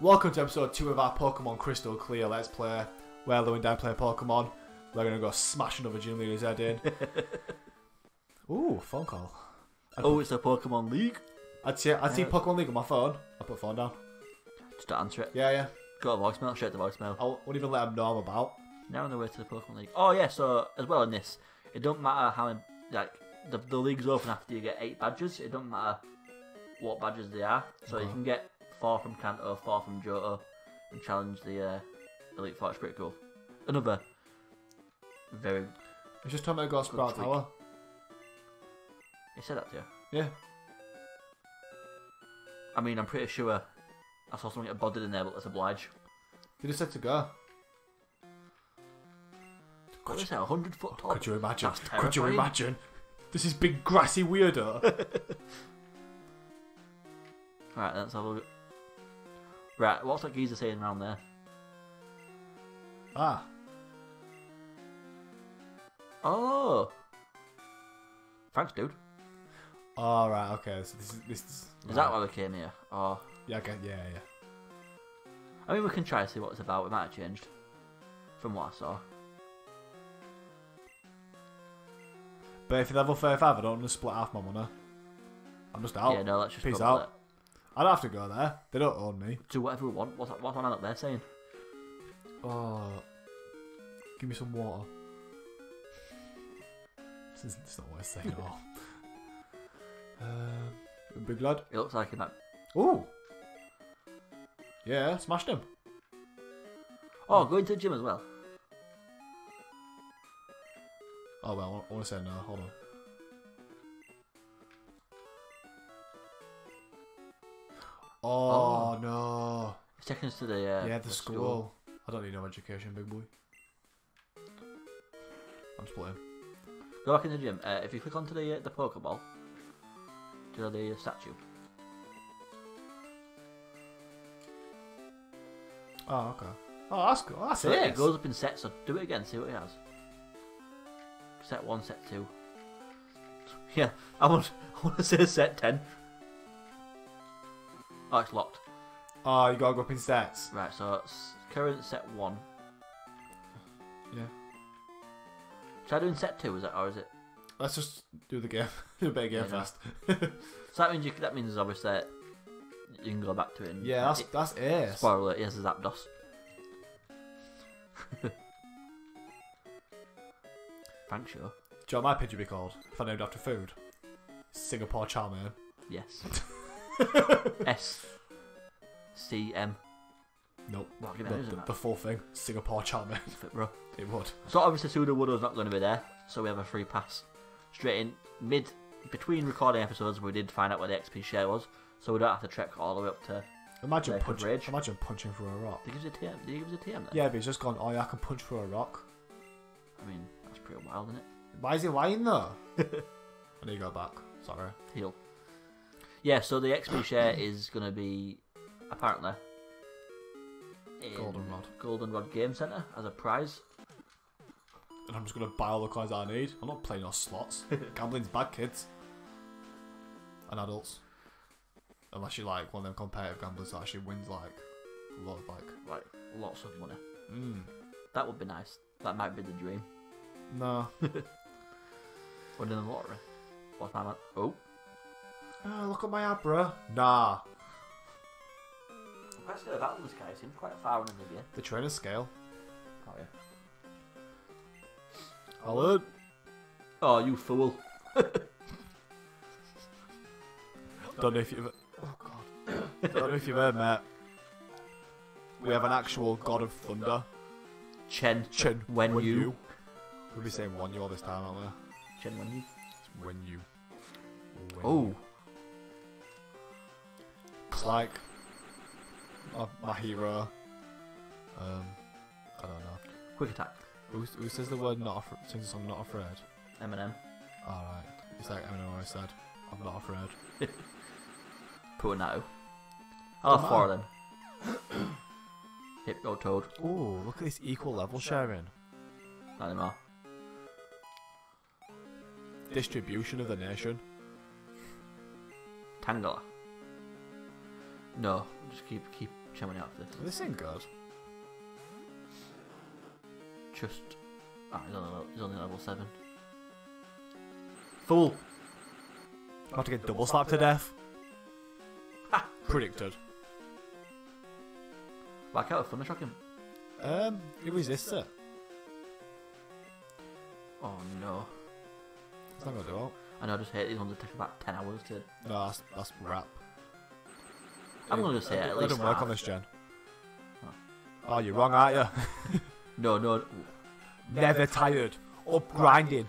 Welcome to episode 2 of our Pokemon Crystal Clear Let's Play, where Lew and Dan play Pokemon. We're going to go smash another gym leader's head in. Ooh, phone call. Oh, it's a Pokemon League. I'd see, I'd see Uh, Pokemon League on my phone. I'll put phone down. Just to answer it. Yeah, yeah. Got a voicemail, straight to voicemail. I won't even let them know I'm about. Now on the way to the Pokemon League. Oh yeah, so as well in this, it don't matter how like the the league's open after you get eight badges. It don't matter what badges they are. So you can get four from Kanto, four from Johto, and challenge the uh, Elite Four. It's pretty cool. Another very. It's just talking about tweak. Tower. He said that to you. Yeah. I mean, I'm pretty sure I saw something about in there, but let's oblige. They just said to go. That? A hundred foot tall? Could you imagine? Could you imagine? This is big grassy weirdo. Right, let's have a look. Right, what's that geezer saying around there? ah. Oh! Thanks, dude. Alright, okay. So this is. This is, Is that why we came here? Oh. Yeah, okay, yeah, yeah. I mean, we can try to see what it's about. It might have changed. From what I saw. But if you're level 35, I don't want to split half my money. I'm just out. Yeah, no, let's just Peace out. With I don't have to go there. They don't own me. Do whatever we want. What's that, what's that man up there saying? Oh, give me some water. This is it's not what I say at all. Um, big lad. It looks like he might. Ooh. Yeah, smashed him. Oh, going to the gym as well. Oh well, I want to say no. Hold on. Oh, no. He's taking us to the. Uh, yeah, the school. I don't need no education, big boy. I'm splitting. Go back in the gym. Uh, if you click onto the uh, the Pokeball, do you know the uh, statue? Oh, okay. Oh, that's good. That's So it. it goes up in sets. So do it again. See what he has. Set one, set two. Yeah, I want. I want to say set ten. Oh, it's locked. Oh, you gotta go up in sets. Right, so it's current set one. Yeah. Should I do in set two? Is it or is it? Let's just do the game. do a of game Yeah, fast. So that means you. That means obviously that you can go back to it. And, Yeah, that's it, that's ace. spoiler alert. Yes, it's Zapdos. Thanks, sure. Do you know what my picture be called? If I named after food? Singapore chow. Yes. S. C M. Nope. The, the, the full thing. Singapore chow mein. Fit, bro. It would. So obviously Sudowoodo's not going to be there, so we have a free pass straight in mid between recording episodes. We did find out where the XP share was, so we don't have to trek all the way up to. Imagine punching. Imagine punching through a rock. Did he give us a TM? Did he give us a TM then? Yeah, but he's just gone. Oh yeah, I can punch through a rock. I mean, that's pretty wild, isn't it? Why is he lying though? I need to go back. Sorry. Heal. Yeah, so the XP share is going to be apparently Goldenrod. Goldenrod Game Centre as a prize. And I'm just gonna buy all the coins I need. I'm not playing no slots. Gambling's bad, kids. And adults. Unless you're like one of them competitive gamblers that actually wins like a lot of like. Like lots of money. Mm. That would be nice. That might be the dream. No. Winning the lottery. What's my man? Oh. Ah, look at my abra. Nah. Quite scared about this guy. Seems quite far in the game. The trainer scale. Oh yeah. Hello. Oh, you fool. Don't know if you've. Oh god. Don't know if you've heard, mate. We have an actual god of thunder. Chen. Chen When you. We'll be saying one you all this time, aren't we? Chen when you. It's when you. When Oh. you. It's like my, my hero. Um, I don't know. Quick attack. Who, who says the word not afraid? Sings the song not afraid. Eminem. Alright. It's like Eminem always said. I'm not afraid. Poor now. I'll have Oh, four of them. Hypnotoad. Ooh, look at this equal level sharing. Not anymore. Distribution of the nation. Tangela. No, just keep keep Chen out for this. This ain't good. Just. Ah, he's only, level- he's only level 7. Fool! I'm about to get double slapped to death. Ha! Predicted. Back out with Thunder Shock him. Um, he resists it. Oh no. It's not gonna do it. I know, I just hate these ones that take about 10 hours to. No, that's, that's rap. I'm gonna say That at doesn't work half. on this gen. Oh. Oh, you're wrong, aren't you? No, no. Never tired. Up grinding.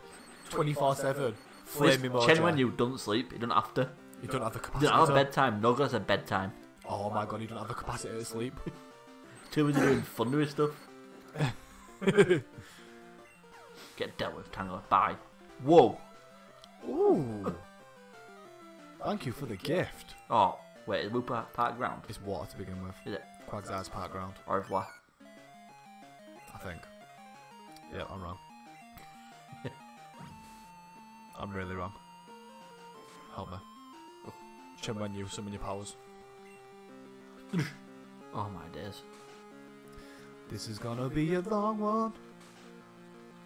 24 7. Flaming mojo. Chen when you don't sleep, you don't have to. You don't have the You capacity. don't have to- bedtime. No girls have bedtime. Oh my god, you don't have the capacity to sleep. Too busy doing thundery stuff. Get dealt with, Tango. Bye. Whoa. Ooh. Thank you for the gift. Oh, wait, is Wooper Park Ground? It's water to begin with. Is it? Quagsires Park Ground, Au revoir. I think. Yeah, I'm wrong. I'm really wrong. Help me. Oh, Chen when you summon your powers. Oh my days. This is gonna be a long one.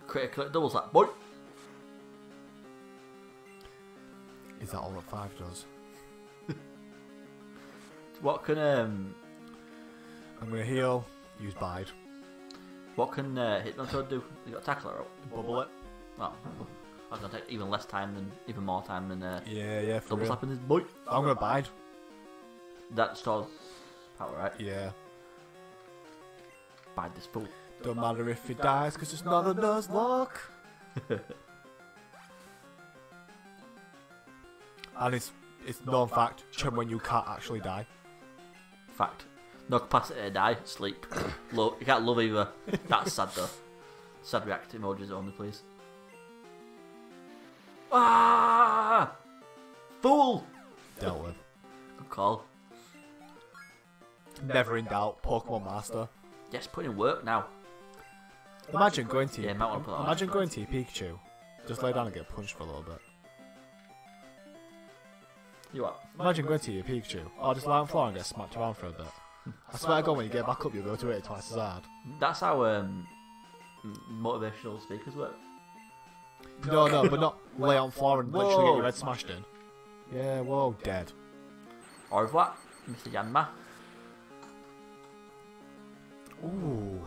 Critical double slap. Boy! Is that all that five does? What can um I'm gonna heal. Use bide. what can uh, Hypnotoad do? You got tackle her out. Bubble it. Oh, I was gonna take even less time than even more time than uh, Yeah, yeah, for double real. slapping this boy. I'm gonna bide. That stores power, right? Yeah. Bide this fool. Don't matter if he dies, cause it's not a Nuzlocke. and it's it's known fact, Chen when you can't actually die. Fact. No capacity to die. Sleep. Lo- you can't love either. That's sad though. Sad react emojis only, please. Ah! Fool! Dealt with. Good call. Never in doubt, Pokemon Master. Yes, put in work now. Imagine going to Yeah, might put that on. imagine going to your Pikachu. Just lay down and get punched for a little bit. You what? Imagine going to your Pikachu. Or just lie on the floor and get smacked around for a bit. I swear to God, when you get back up, you'll able to it twice as hard. That's how um, motivational speakers work. No, no, but not lay on the floor and literally get your head smashed in. Yeah, whoa, dead. Au revoir, Mr. Yanma. Ooh.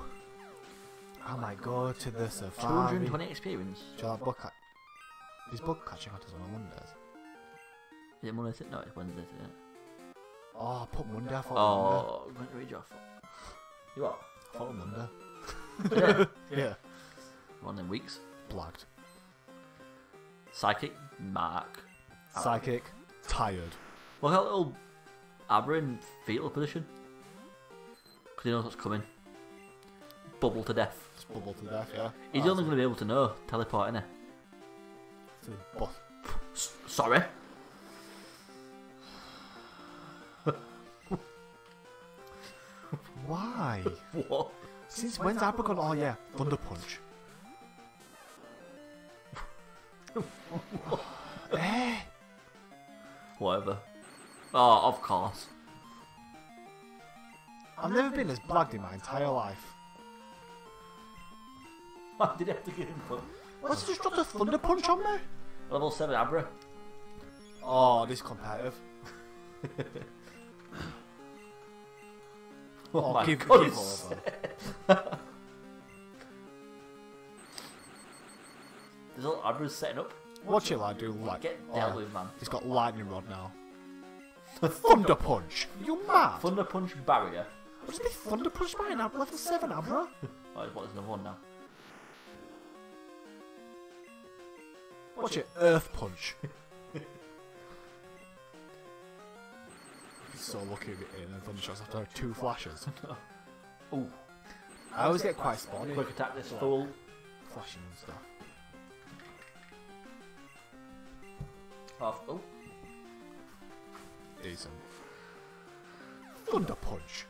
I might go to the safari. 220 experience. Do you like book Is book catching out on Mondays? Is it Monday? No, it's Wednesday. Isn't it? Oh, I put Monday. I thought oh, Monday. Oh, I'm going read you off. You what? I thought Monday. Yeah. Yeah. One in weeks. Blagged. Psychic Mark. Psychic. Tired. Look how little Abra in fetal position. Because he knows what's coming. Bubble to death. It's bubble to death, yeah. He's only going to be able to know teleport, innit? But S- sorry. Why? What? Since when's Abra gone? Oh yeah, Thunder Punch. eh? Whatever. Oh, of course. I've never been as blagged in my entire life. Why did he have to give him fun? What's just dropped a Thunder Punch on me? Level 7 Abra. Oh, this is competitive. Oh, my keep, keep. There's little Abra's setting up. Watch it, like, do like. Get dealt oh, with, man. He's got lightning rod now. Thunder Punch. You mad? Thunder Punch Barrier. What's me Thunder Punch by an Abra level seven Abra? Oh, what, there's another one now. Watch it, Earth Punch. so lucky with it, and then Thunder Shots after two flashes. Ooh, I always get quite spawny. quick attack this fool. flashing and stuff. Half. Oh, Decent. Thunder Punch.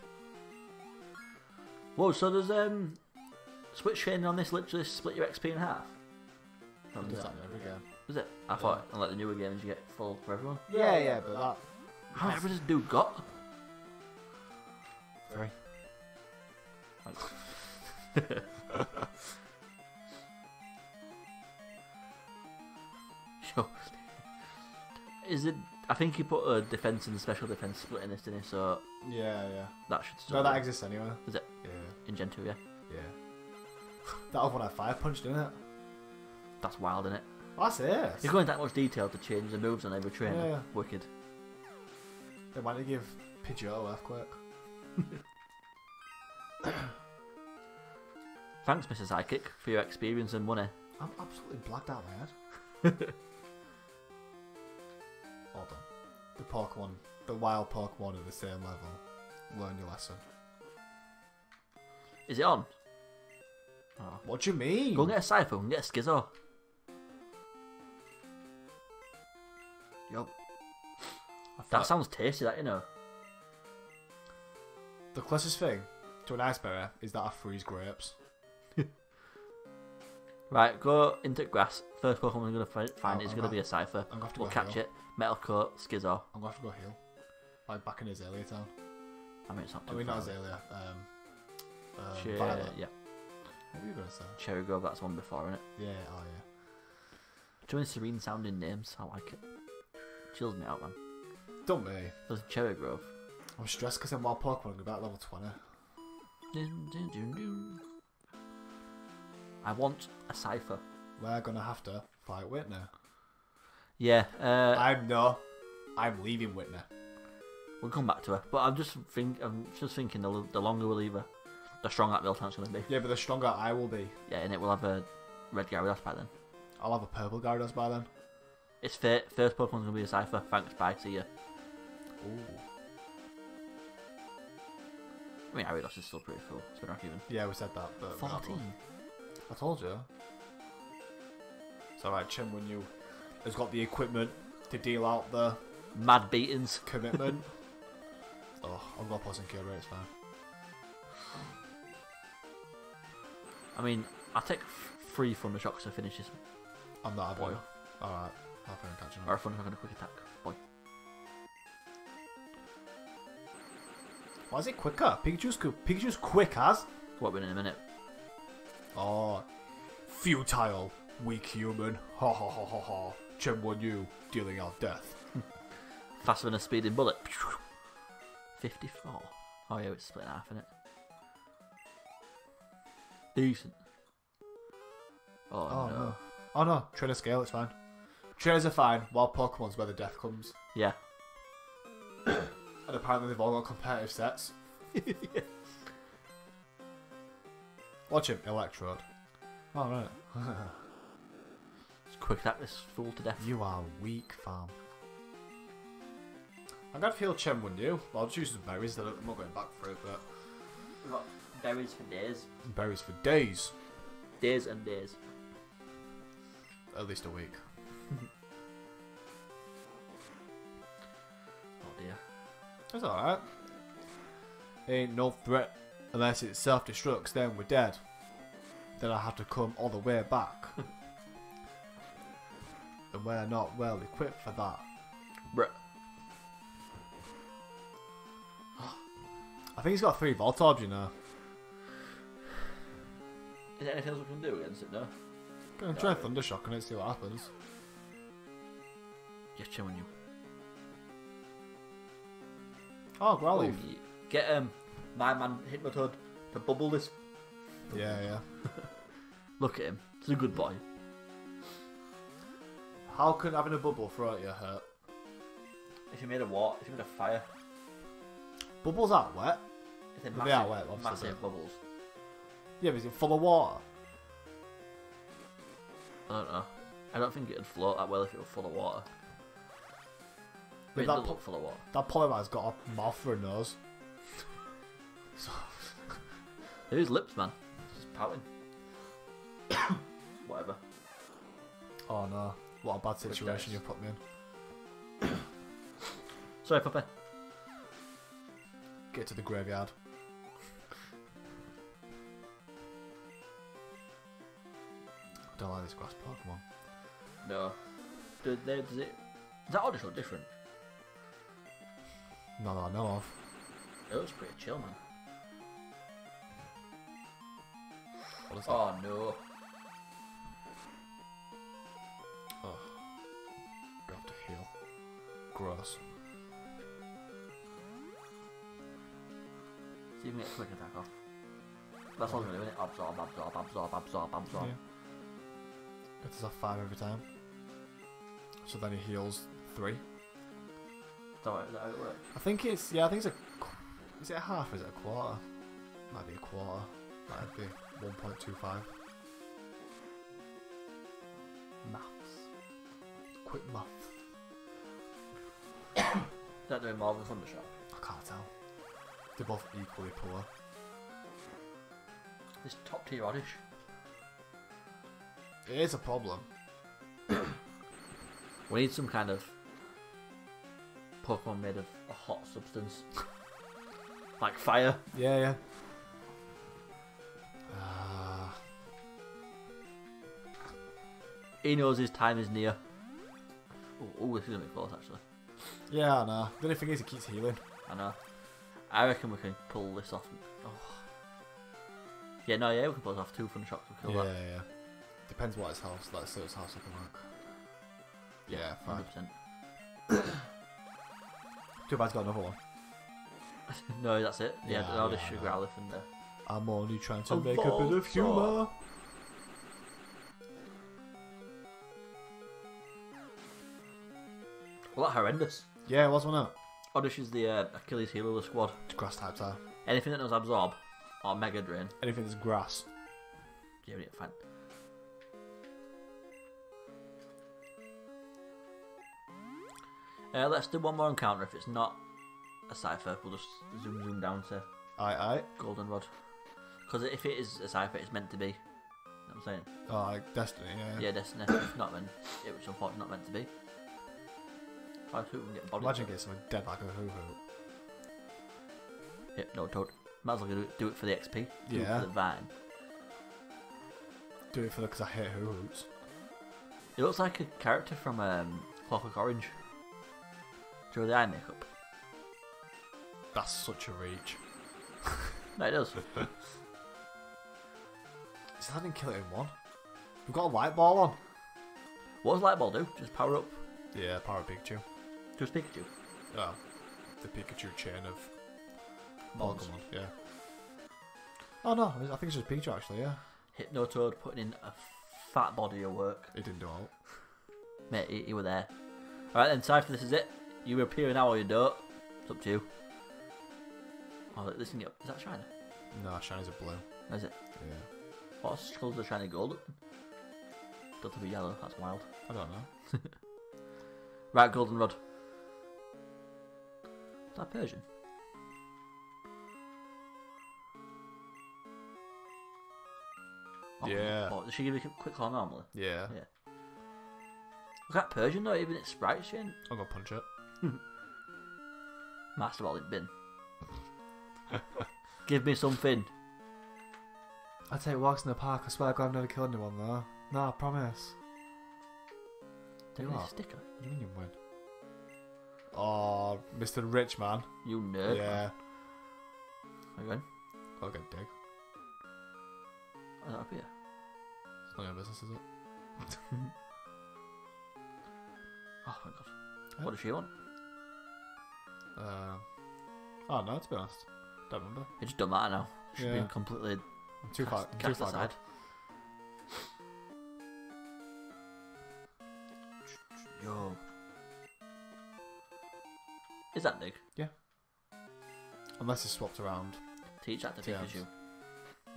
whoa. So does um, switch training on this literally split your XP in half? Not Does does that that? in every game? Is it? I thought, unlike the newer games, you get full for everyone. Yeah, yeah, but that Abras has dude got? Three. Sure. Is it? I think he put a defense and special defense split in this, didn't he? So Yeah, yeah. that should still No, that exists anyway. Is it? Yeah, in Gen 2, yeah. yeah. that other one I fire punched, didn't it? That's wild, isn't it? That's it. You're going that much detail to change the moves on every trainer. Yeah. Wicked. They might have give Pidgeotto earthquake. Thanks, Mr. Psychic, for your experience and money. I'm absolutely blacked out my head. Hold on. The Pokemon, the wild Pokemon at the same level. Learn your lesson. Is it on? Oh. What do you mean? Go and get a Scyther and get a Scizor. Yup. That sounds tasty, that, you know. the closest thing to an ice berry is that I freeze grapes. Right, go into grass. First Pokemon going to find Oh, is I'm going to gonna- be a Scyther. I'm gonna have to We'll go catch heal. it. Metal Coat, Scizor. I'm gonna have to go heal. Like back in Azalea Town. I mean, it's not I mean, not Azalea. Um, um, Che- Violet. yeah, What were you gonna say? Cherry Grove, that's one before, isn't it? Yeah, oh yeah. Many serene sounding names, I like it. Chills me out, man. Don't me. There's a Cherry Grove. I'm stressed because I'm more Pokemon. About level 20. Dun, dun, dun. I want a Scyther. We're gonna have to fight Whitney. Yeah, uh, I'm no. I'm leaving Whitney. we'll come back to her. But I'm just think, I'm just thinking the, the longer we leave her, the stronger that Miltank's going to be. Yeah, but the stronger I will be. Yeah, and it will have a red Gyarados by then. I'll have a purple Gyarados by then. It's fair. First Pokemon's going to be a Scyther. Thanks, bye, see ya. Ooh. I mean, Gyarados is still pretty cool. It's been even. Yeah, we said that. But we're not 14. I told you. It's alright, Chenwenyu has got the equipment to deal out the Mad beatings. commitment. oh, I'll go plus and kill rate, it's fine. I mean, I take three Thunder Shocks to finish this. I'm not having Boy. it. Alright, I'll catch him. Or a Thunder Shock and a quick attack. Why is it quicker? Pikachu's, Pikachu's quick as? What in a minute. Oh, futile, weak human. Ha ha ha ha ha. Chenwenyu dealing out death. Faster than a speeding bullet. 54. Oh yeah, it's split in half, isn't it? Decent. Oh, Oh no. no. Oh no, trainer scale, it's fine. Trainers are fine, while Pokemon's where the death comes. Yeah. And apparently they've all got competitive sets. Watch him, Electrode. Oh right. It's quick attack this fool to death. you are weak, fam. I'm gonna feel Chenwenyu. Well, I'll just use some berries, then I'm not going back for it, but We've got berries for days. berries for days. Days and days. At least a week. That's alright. Ain't no threat unless it self destructs, then we're dead. Then I have to come all the way back. and we're not well equipped for that. Bruh. I think he's got three Voltorbs, you know. Is there anything else we can do against it? No. Gonna try Thundershock and see what happens. Just chilling you. Oh, Growlithe. Oh, Get um, my man Hypnotoad to bubble this. Yeah, yeah. Look at him. He's a good boy. How can having a bubble throw at you hurt? If you made a water, if you made a fire, Bubbles aren't wet. if they're They massive, are wet, obviously, massive bubbles. Yeah, but is it full of water? I don't know. I don't think it'd float that well if it were full of water. But With it that does pu- look full of water. That Polymer's got a mouth for a nose. So, It is lips, man. Just pouting. Whatever. oh no. What a bad situation dice. you put me in. Sorry, Puppy. Get to the graveyard. I don't like this grass Pokemon. No. Do they, does it? Is that audition different? Not that I know of. It was pretty chill, man. Oh no. Oh. got to heal. Gross. See if we get quick attack off. That's all I'm doing, it? Absorb, absorb, absorb, absorb, absorb. Yeah. It does a 5 every time. So then he heals 3. How it works? I think it's yeah. I think it's a. Is it a half? Is it a quarter? Might be a quarter. Might be one point two five. Maths. Quick math. Is that doing more than Thunderstruck? I can't tell. They're both equally poor. This top tier oddish. It is a problem. We need some kind of Pokemon made of a hot substance. like fire. Yeah, yeah. Ah, He knows his time is near. Oh, this is gonna be close actually. yeah, I know. The only thing is, it keeps healing. I know. I reckon we can pull this off. Oh. Yeah, no, yeah, we can pull this off. Two Thundershocks will kill yeah, that. yeah. Yeah. Depends what his house. Let's see his house looking like. Yeah, fine. 100%. Too bad he's got another one. no, that's it. Yeah, Yeah, yeah, sugar know. Growlithe and the. I'm only trying to A make a bit of humour. Well, that horrendous. Yeah, it was one out. Oddish is the uh, Achilles heel of the squad. It's Grass types are. Anything that knows Absorb or Mega Drain, Anything that's grass. yeah, we need to find. Uh, let's do one more encounter. If it's not a Scyther, we'll just zoom zoom down to Aye, aye. Goldenrod. Because if it is a Scyther, it's meant to be. You know what I'm saying? Oh, like Destiny, yeah. Yeah, Destiny. if not, then it was unfortunately not meant to be. I hope we can get body. Imagine getting something dead like a hoo hoo. Yep, no, don't. Might as well do it, do it for the XP. Do it Yeah. for the vine. Do it for the because I hate Hoothoots. It looks like a character from um, Clockwork Orange. Know the eye makeup? That's such a reach. No, it does. Is that didn't kill it in one? We've got a light ball on. what does light ball do? Just power up. Yeah, Power Pikachu. Just Pikachu. Oh, the Pikachu chain of. Pokemon. Yeah. Oh no, I think it's just Pikachu actually. Yeah, Hypnotoad putting in a fat body of work. It didn't do all. Mate, you, you were there. Alright then, time for this is it. You appear now or you don't. It's up to you. Oh, look, listen, up. Is that shiny? No, shinies are blue. Is it? Yeah, What's colours of shiny gold? Don't think be yellow, that's wild. I don't know. Right, Goldenrod. Is that Persian? Oh, Yeah. Oh, does she give you a quick call normally? Yeah, Yeah. Look at Persian though, even its sprite she ain't I'm gonna punch it. Master ball bin. give me something. I take walks in the park. I swear God, I've never killed anyone though. No, I promise. Take You sticker. What do you mean you win? Oh, Mr. Rich Man. You nerd. Yeah, Are you going? gotta get dig. Is that up here? It's not your business, is it? Oh my god. What does she want? Uh, oh no, to be honest, don't remember. It just don't matter now. She's Yeah. been completely I'm too far. cast, too cast far aside. gone. Yo. Is that Nick? Unless it's swapped around. Teach that to Yeah. Pikachu.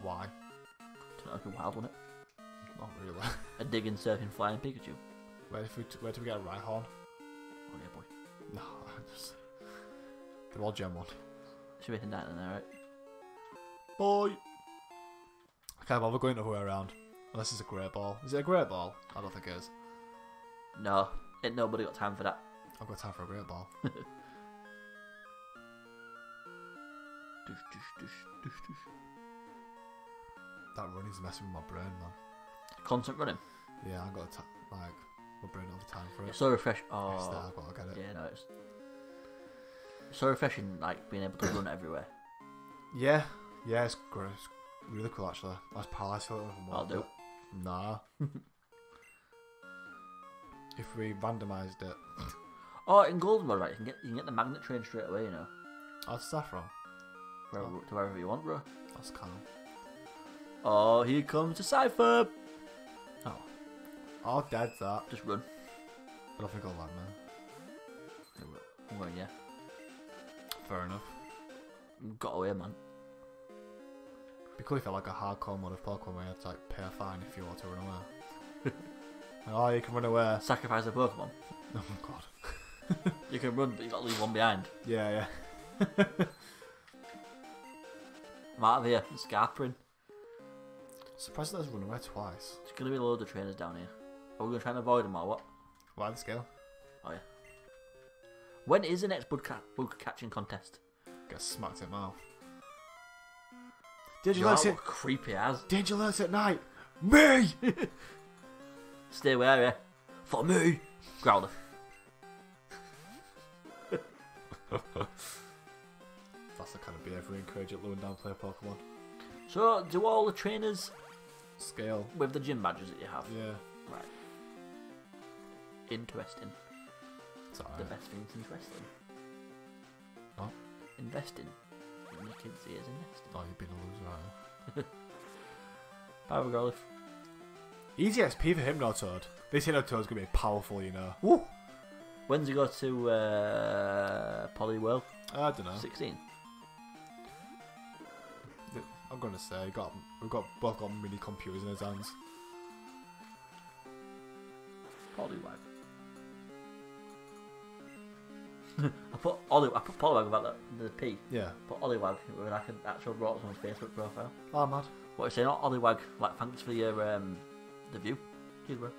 Why? Turn out like a wild one. It. Not really. A digging, surfing, flying Pikachu. where, did we, where did we get a Rhyhorn? Oh yeah, boy. No, I just. They're all Gen 1. Should be hitting that in there, right? Boy! I can't bother going the other way around. Unless it's a great ball. Is it a great ball? I don't think it is. No, ain't nobody got time for that. I've got time for a great ball. That running's messing with my brain, man. Constant running. Yeah, I've got to like my brain all the time for it. It's so refresh. It's Oh, there, I've got to get it. yeah, no, it's it's so refreshing. Like being able to run everywhere. Yeah, yeah, it's great. It's Really cool, actually. That's from I'll do. Nah. if we randomised it, Oh, in Golden Mode, right? You can get you can get the magnet train straight away. You know, that's Saffron. wherever, oh. to wherever you want, bro. That's calm. Oh, here comes the Scyther. Oh. Oh, dead's that. Just run. I don't think I'll land now. I'm going, yeah. Fair enough. Got away, man. Be cool if I like a hardcore mode of Pokemon where you have to like pay a fine if you want to run away. oh, you can run away. Sacrifice a Pokemon. Oh my god. You can run, but you got to leave one behind. Yeah, yeah. I'm out of here. It's Scarpering. Surprised that has run away twice. There's gonna be a load of trainers down here. Are we gonna try and avoid them or what? Why the scale? Oh, When is the next bug, ca- bug catching contest? Get smacked in the mouth. Did you it? creepy as. Did you let at night? Me! Stay wary. For me. Growler. That's the kind of behaviour we encourage at Lew and Dan play Pokemon. So, do all the trainers Scale. with the gym badges that you have? Yeah. Right. Interesting. It's The alright. best thing is interesting. What? Investing. In your kids' ears investing. Oh, you've been a loser, right? Power Growlithe. Easy XP for him, not Hypnotoad. This Hypnotoad's gonna be powerful, you know. Woo! When's he go to uh, Poliwhirl? I don't know. 16. I'm gonna say got we've got both got mini computers in his hands. Poliwag. I put Ollie, I put Poliwag about the, the P. Yeah. Put Ollywag with like an actual brought on his Facebook profile. Oh mad. What you saying? Not Ollywag. Like thanks for your um the view. Cheers, bro.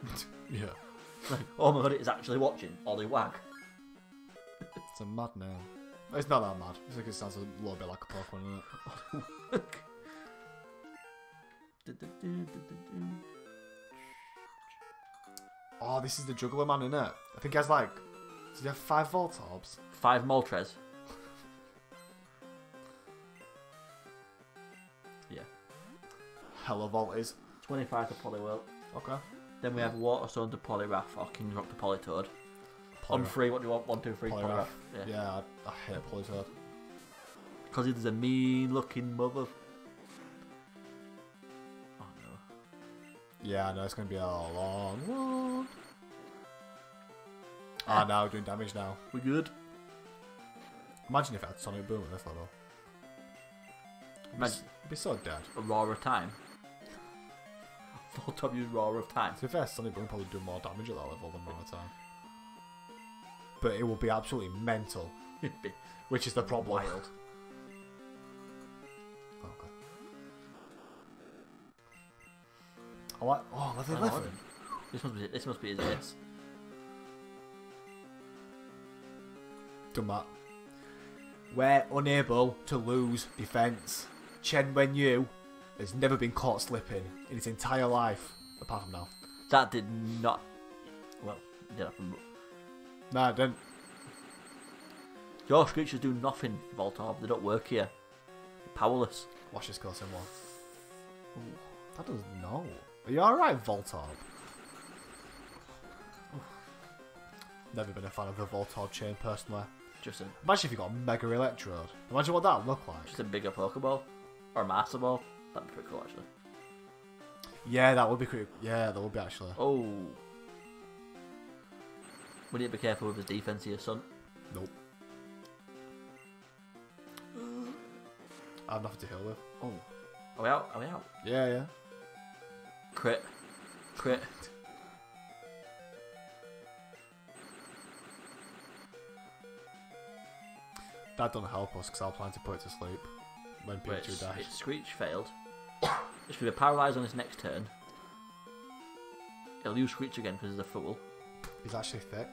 Yeah. Like, oh my god, it's actually watching Ollywag. It's a mad name. It's not that mad. I think it sounds a little bit like a Pokemon, is Oh, this is the Juggler Man, innit? I think he has like. Does he have five Voltorbs? Five Moltres. Yeah. Hella Volties. 25 to Poliwhirl. Okay. Then we have Waterstone to Poliwrath oh, or King's Rock to Politoad. On three, what do you want? One, two, three, Poliwrath. Poliwrath. Yeah. Yeah, I, I hate Politoad. Because he's a mean looking mother. Oh no. Yeah, I know it's gonna be a long one. Ah, now we're doing damage now. We good? Imagine if I had Sonic Boom at this level. It'd be, it'd be so dead. a Roar of Time. Voltorb use Roar of Time. To be fair, Sonic Boom probably do more damage at that level than Round Time. But it will be absolutely mental, be which is the problem. wild. Oh, God. I like. Oh, level I 11. This must be this must be his ace. Done that. We're unable to lose defense. Chen Wen Yu has never been caught slipping in his entire life, apart from now. That did not. Well, it did happen. but- Nah, don't. Your creatures do nothing, Voltorb. They don't work here. You're powerless. Watch this go someone. That does no. Are you alright, Voltorb? Never been a fan of the Voltorb chain personally. Just a Imagine if you got a Mega Electrode. Imagine what that would look like. just a bigger Pokeball or a Master Ball. That'd be pretty cool, actually. Yeah, that would be cool. Yeah, that would be actually. Oh. We need to be careful with his defense here, son. Nope. I have nothing to heal with. Oh. Are we out? Are we out? Yeah, yeah. Crit. Crit. That doesn't help us because I was planning to put it to sleep when Wait, Pikachu died. it's Screech failed. It's going to be paralysed on his next turn. He'll use Screech again because he's a fool. He's actually thick.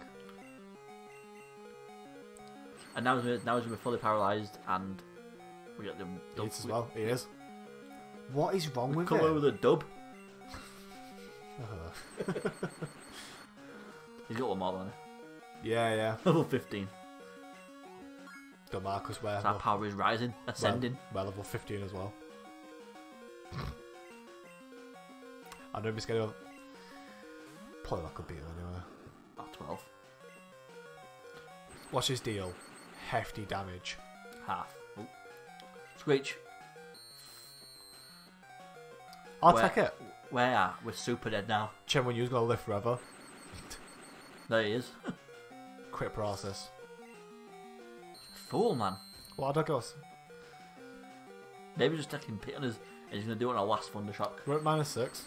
And now he's gonna, now he's going to be fully paralysed and we get the He dub. as well. He is. What is wrong with Come him? over with a dub. He's got one more than yeah, yeah. Level 15. The Marcus where So our power is rising, ascending. Well, level 15 as well. I know he's gonna. Probably not could beat him anyway. Oh, 12. What's his deal? Hefty damage. Half. Ooh. Screech, I'll Where- take it. where are We're super dead now. Chen Wen Yu's gonna live forever. There he is. Quick process. Fool, man. What would I go? Maybe just taking pit on us and he's going to do it on a last Thunder Shock. We're at minus six.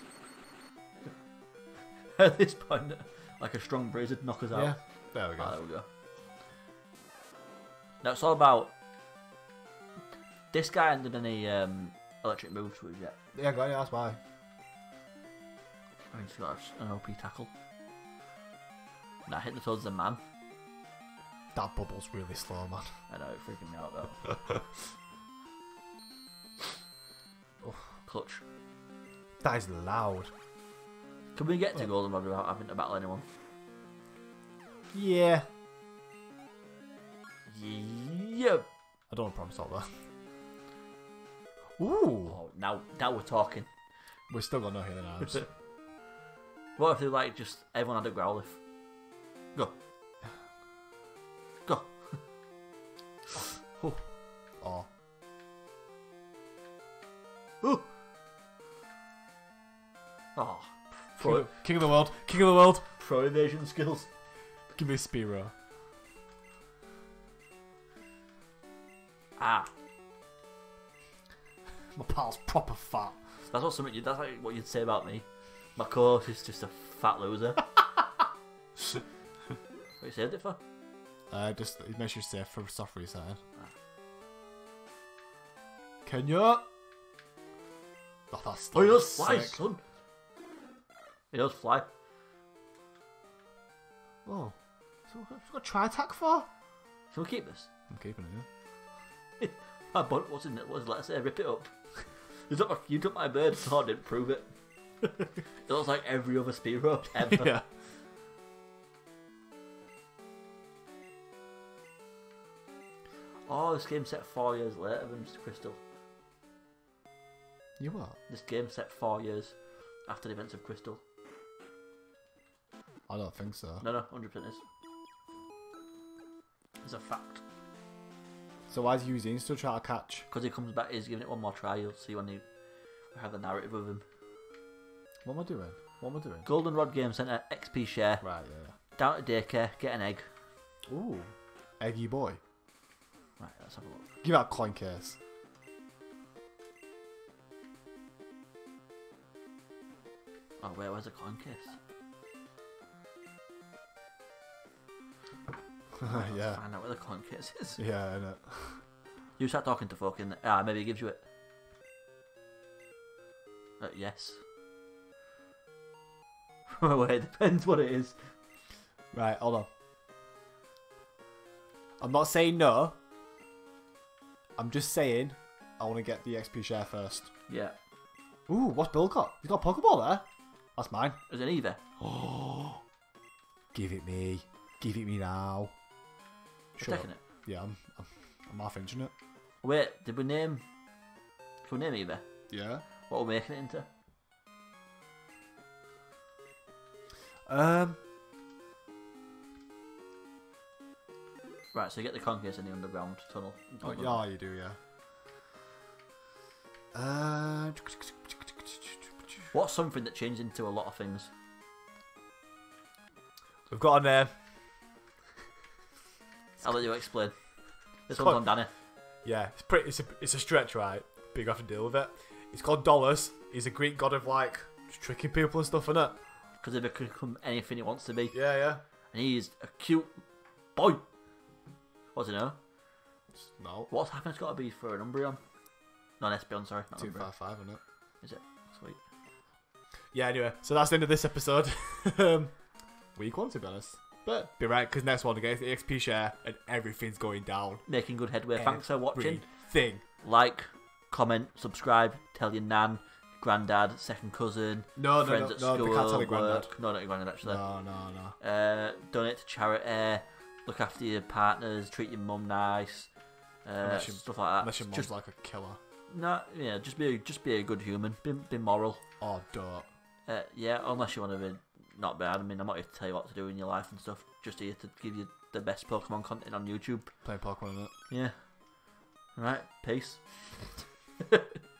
At this point, like a strong breeze would knock us out. Yeah. There we go. Ah, there we go. Now it's all about. This guy hasn't done any um, electric moves us yet. yeah, go yeah, that's why. I mean, he's got an OP tackle. Nah, hit the towards the man. That bubble's really slow, man. I know, it's freaking me out though. Clutch. That is loud. Can we get to Goldenrod without having to battle anyone? Yeah. Yep. I don't want to promise all that. Ooh. Oh, now, now we're talking. We've still got no healing arms. What if they like just everyone had a Growlithe? Go. Oh. Ooh. Oh. King of, King of the world. King of the world. Pro evasion skills. Give me a Spearow. Ah. My pal's proper fat. That's what something you, that's like what you'd say about me. My course is just a fat loser. what you saved it for? Uh, just it makes you safe for soft resetting. Kenya. Oh, that's Oh, he does sick. fly, son. He does fly. Oh, so what got try attack for? Can we keep this? I'm keeping it. My bud, what's in it? What's let's say rip it up. you took my, you took my bird, so I didn't prove it. it looks like every other Spearow ever. yeah. Oh, this game set four years later than Mr. Crystal. You what? This game set four years after the events of Crystal. I don't think so. No, no, 100% is. It's a fact. So why is Eugene still trying to catch? Because he comes back, he's giving it one more try. You'll see when you have the narrative of him. What am I doing? What am I doing? Goldenrod Game Centre, XP share, Right, yeah. down to daycare, get an egg. Ooh, eggy boy. Right, let's have a look. Give out coin case. Oh, wait, where's the coin case? yeah. Find out where the coin case is. Yeah, I know. You start talking to fucking. Ah, maybe he gives you it. Uh, yes. Wait, it depends what it is. Right, hold on. I'm not saying no. I'm just saying I want to get the XP share first. Yeah. Ooh, what's Bill got? He's got a Pokeball there. That's mine. Is it either? Oh, give it me. Give it me now. Taking it. Yeah, I'm, I'm, I'm half inching it. Wait, did we name. Can we name either? Yeah. What are we're making it into? Um. Right, so you get the case in the underground tunnel. Oh, yeah, you do, yeah. Uh. What's something that changed into a lot of things? We've got a name. I'll let you explain. This It's one's called- on Danny. Yeah, it's pretty. It's a, it's a stretch, right? But you have to deal with it. It's called Dolos. He's a Greek god of like just tricking people and stuff, innit? Because he can become anything he wants to be. Yeah, yeah. And he's a cute boy. What's it know? No. What's happened? It's got to be for an Umbreon. No, an Espeon, sorry. Not Two five five, isn't it? Is it? Yeah. Anyway, so that's the end of this episode. um, week one, to be honest. But be right, because next one against the XP share and everything's going down. Making good headway. Thanks for watching. Thing. Like, comment, subscribe, tell your nan, granddad, second cousin, No, no, friends no, at no. school. Can't tell your granddad. work. No, not your granddad actually. No, no, no. Uh, donate to charity. Look after your partners. Treat your mum nice. Uh, Unless you- stuff like that. Unless your mom's Just like a killer. No, yeah, just be just be a good human. Be, be moral. Oh, don't. Uh, yeah, unless you want to be not bad. I mean, I'm not here to tell you what to do in your life and stuff. Just here to give you the best Pokemon content on YouTube. Play Pokemon. Yeah. Right. Peace.